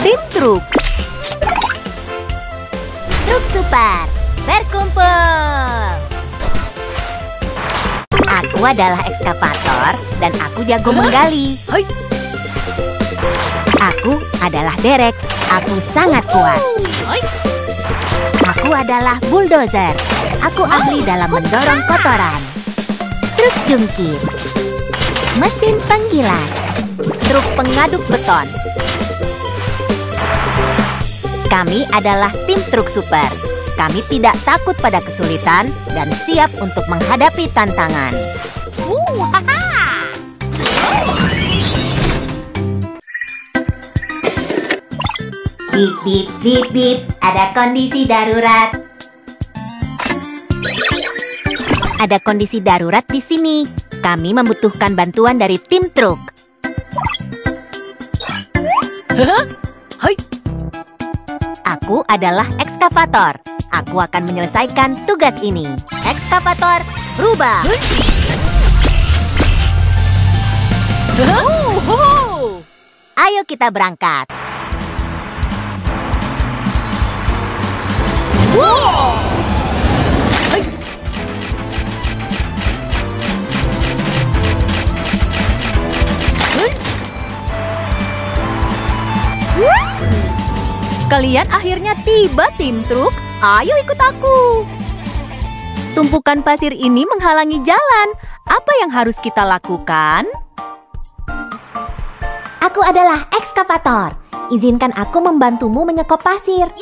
Tim Truk. Truk super, berkumpul. Aku adalah ekskavator dan aku jago menggali. Hai. Aku adalah derek. Aku sangat kuat. Hai. Aku adalah bulldozer. Aku ahli dalam mendorong kotoran. Truk jungkir. Mesin penggilas. Truk pengaduk beton. Kami adalah tim truk super. Kami tidak takut pada kesulitan dan siap untuk menghadapi tantangan. Bip, bip, bip, bip. Ada kondisi darurat. Ada kondisi darurat di sini. Kami membutuhkan bantuan dari tim truk. Hai. Aku adalah ekskavator. Aku akan menyelesaikan tugas ini. Ekskavator, ho. Ayo kita berangkat. Kalian akhirnya tiba tim truk. Ayo ikut aku. Tumpukan pasir ini menghalangi jalan. Apa yang harus kita lakukan? Aku adalah ekskavator. Izinkan aku membantumu menyekop pasir.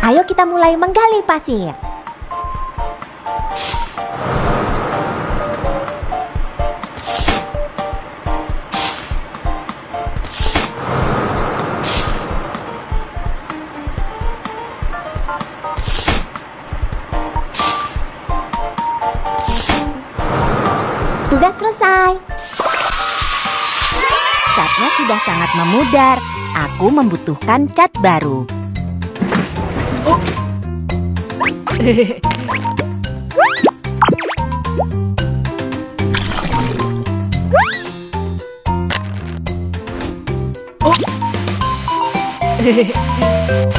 Ayo kita mulai menggali pasir. Selesai. Catnya sudah sangat memudar. Aku membutuhkan cat baru. Mhm.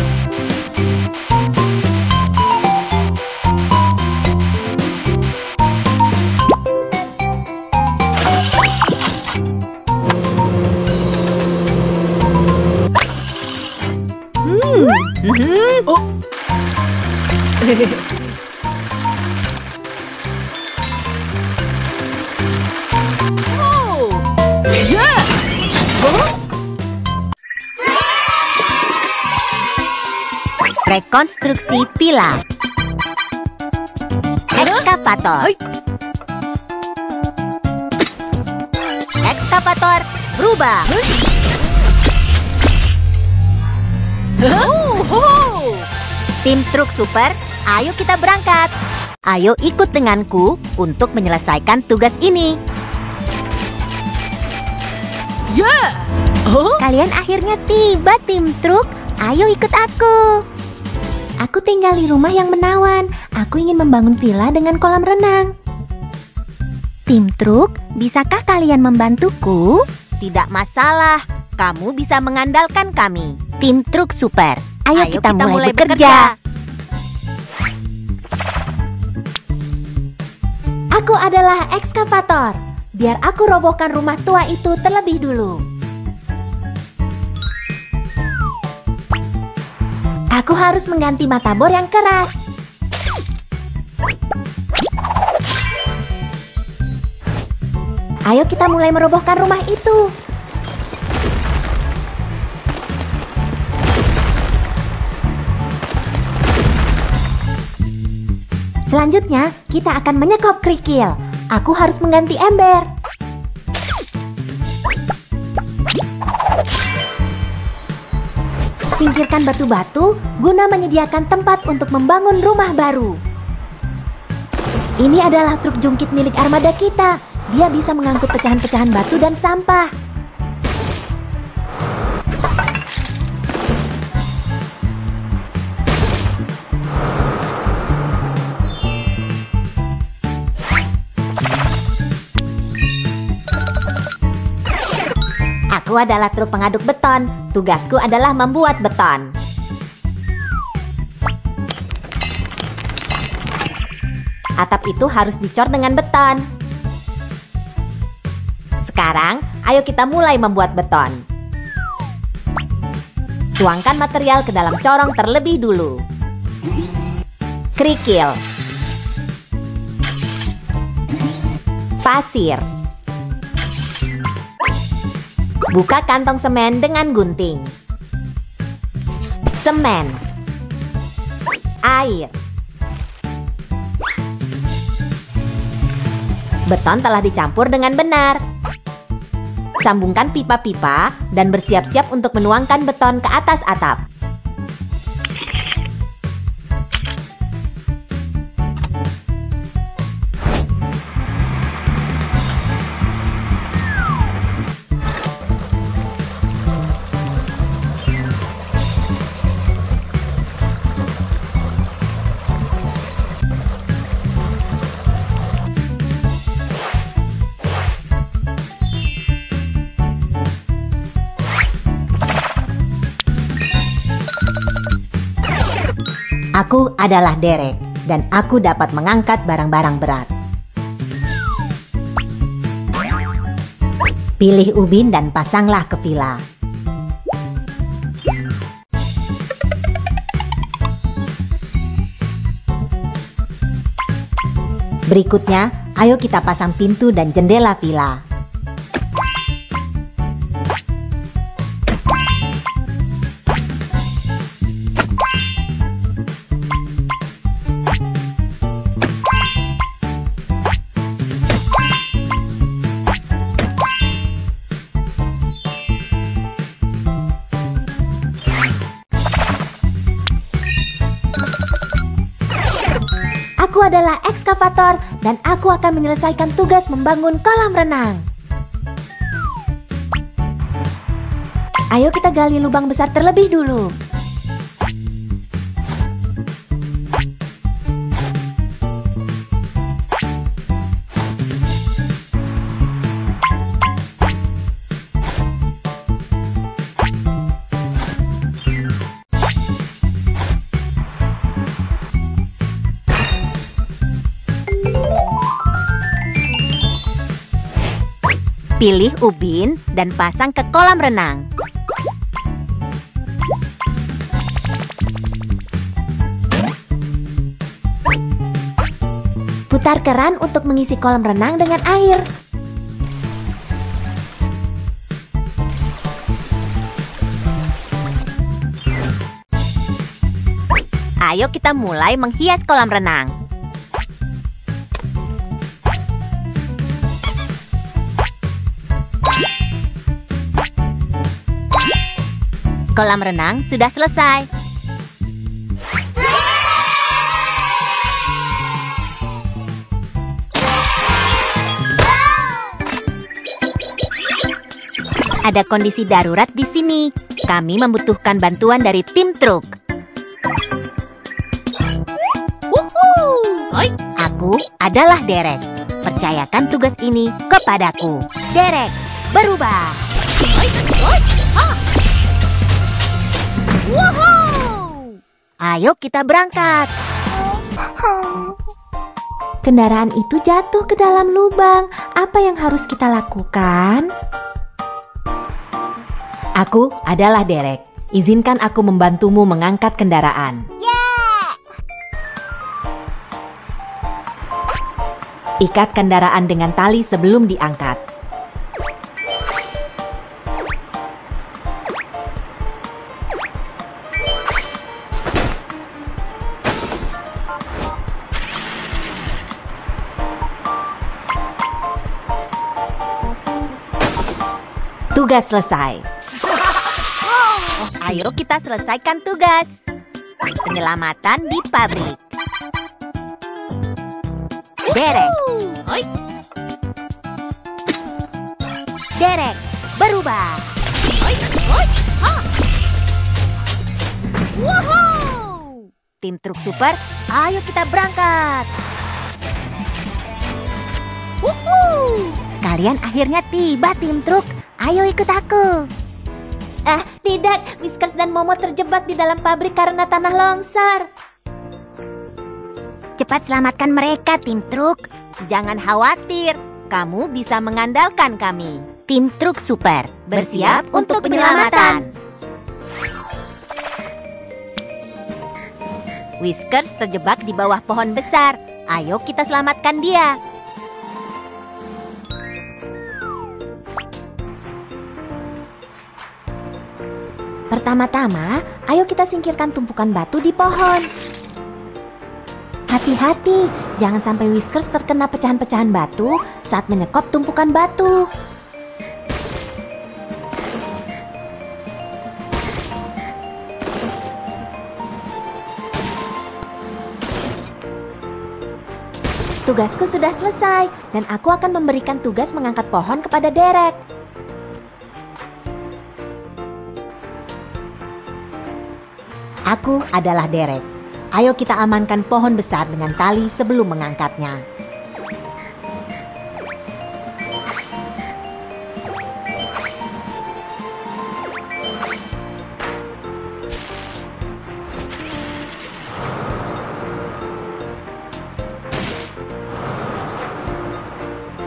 Rekonstruksi pilar. Ekskavator. Ekskavator berubah. Oh, ho. Tim truk super, ayo kita berangkat. Ayo ikut denganku untuk menyelesaikan tugas ini. Yeah. Oh. Kalian akhirnya tiba tim truk. Ayo ikut aku. Aku tinggal di rumah yang menawan. Aku ingin membangun villa dengan kolam renang. Tim truk, bisakah kalian membantuku? Tidak masalah. Kamu bisa mengandalkan kami. Tim truk super. Ayo, kita, mulai, bekerja. Aku adalah ekskavator. Biar aku robohkan rumah tua itu terlebih dulu. Aku harus mengganti mata bor yang keras. Ayo kita mulai merobohkan rumah itu. Selanjutnya, kita akan menyekop kerikil. Aku harus mengganti ember. Singkirkan batu-batu guna menyediakan tempat untuk membangun rumah baru. Ini adalah truk jungkit milik armada kita. Dia bisa mengangkut pecahan-pecahan batu dan sampah. Adalah truk pengaduk beton. Tugasku adalah membuat beton. Atap itu harus dicor dengan beton. Sekarang, ayo kita mulai membuat beton. Tuangkan material ke dalam corong terlebih dulu. Kerikil. Pasir. Buka kantong semen dengan gunting. Semen. Air. Beton telah dicampur dengan benar. Sambungkan pipa-pipa dan bersiap-siap untuk menuangkan beton ke atas atap. Aku adalah Derek dan aku dapat mengangkat barang-barang berat. Pilih ubin dan pasanglah ke villa. Berikutnya, ayo kita pasang pintu dan jendela villa. Adalah ekskavator dan aku akan menyelesaikan tugas membangun kolam renang. Ayo kita gali lubang besar terlebih dulu. Pilih ubin dan pasang ke kolam renang. Putar keran untuk mengisi kolam renang dengan air. Ayo kita mulai menghias kolam renang. Kolam renang sudah selesai. Ada kondisi darurat di sini. Kami membutuhkan bantuan dari tim truk. Aku adalah Derek. Percayakan tugas ini kepadaku. Derek, berubah. Ayo kita berangkat. Kendaraan itu jatuh ke dalam lubang. Apa yang harus kita lakukan? Aku adalah Derek. Izinkan aku membantumu mengangkat kendaraan. Ikat kendaraan dengan tali sebelum diangkat. Tugas selesai. Ayo kita selesaikan tugas. Penyelamatan di pabrik. Derek, Derek, berubah. Tim truk super, ayo kita berangkat. Kalian akhirnya tiba tim truk. Ayo ikut aku. Ah, tidak. Whiskers dan Momo terjebak di dalam pabrik karena tanah longsor. Cepat selamatkan mereka, tim truk. Jangan khawatir, kamu bisa mengandalkan kami. Tim truk super, Bersiap untuk penyelamatan. Whiskers terjebak di bawah pohon besar. Ayo kita selamatkan dia. Pertama-tama, ayo kita singkirkan tumpukan batu di pohon. Hati-hati, jangan sampai Whiskers terkena pecahan-pecahan batu saat menyekop tumpukan batu. Tugasku sudah selesai dan aku akan memberikan tugas mengangkat pohon kepada Derek. Aku adalah Derek. Ayo kita amankan pohon besar dengan tali sebelum mengangkatnya.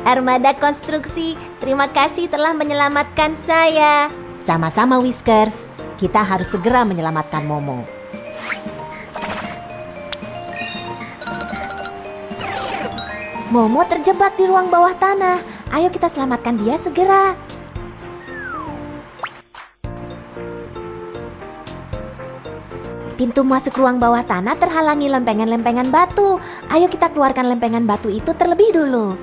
Armada konstruksi, terima kasih telah menyelamatkan saya. Sama-sama Whiskers, kita harus segera menyelamatkan Momo. Momo terjebak di ruang bawah tanah. Ayo kita selamatkan dia segera. Pintu masuk ruang bawah tanah terhalangi lempengan-lempengan batu. Ayo kita keluarkan lempengan batu itu terlebih dulu.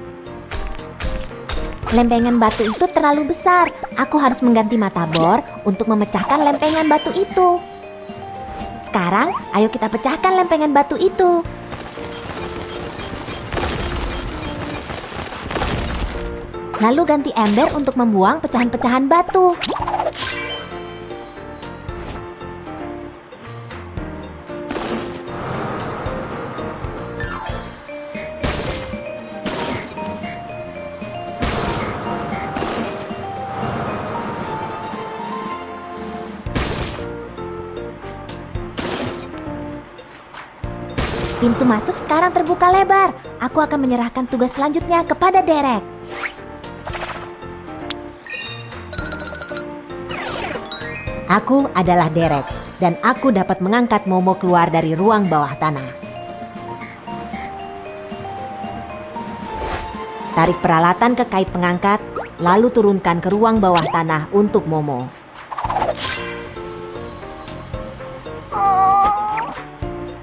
Lempengan batu itu terlalu besar. Aku harus mengganti mata bor untuk memecahkan lempengan batu itu. Sekarang, ayo kita pecahkan lempengan batu itu. Lalu ganti ember untuk membuang pecahan-pecahan batu. Pintu masuk sekarang terbuka lebar. Aku akan menyerahkan tugas selanjutnya kepada Derek. Aku adalah Derek dan aku dapat mengangkat Momo keluar dari ruang bawah tanah. Tarik peralatan ke kait pengangkat, lalu turunkan ke ruang bawah tanah untuk Momo.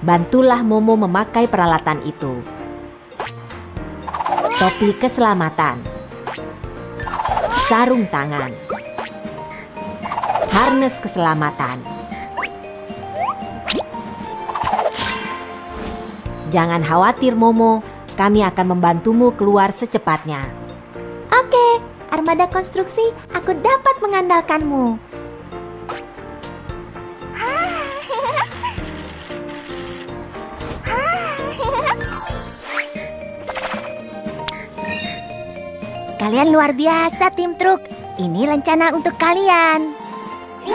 Bantulah Momo memakai peralatan itu. Topi keselamatan. Sarung tangan. Harness keselamatan. Jangan khawatir Momo, kami akan membantumu keluar secepatnya. Oke, armada konstruksi, aku dapat mengandalkanmu. Kalian luar biasa tim truk. Ini rencana untuk kalian.